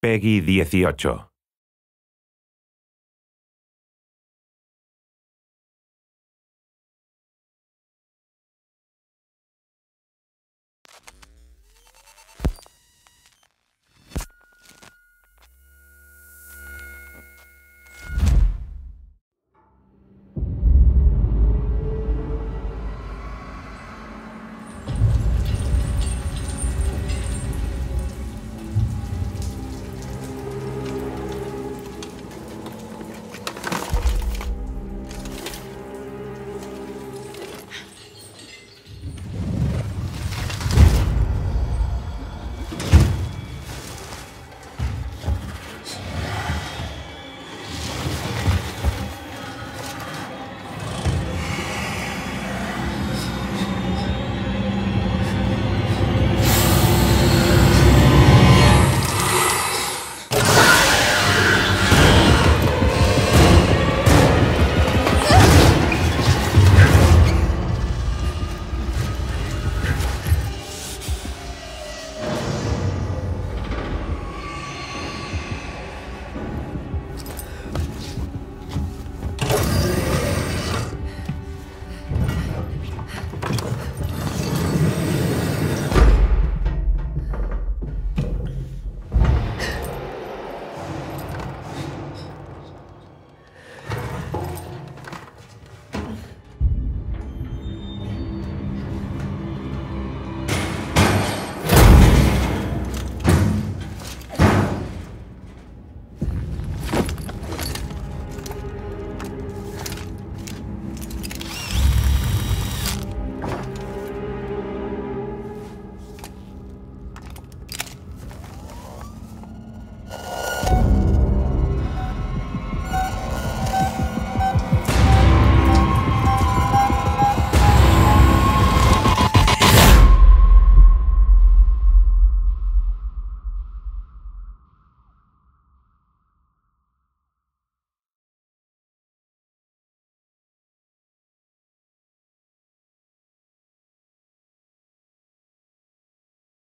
Peggy 18.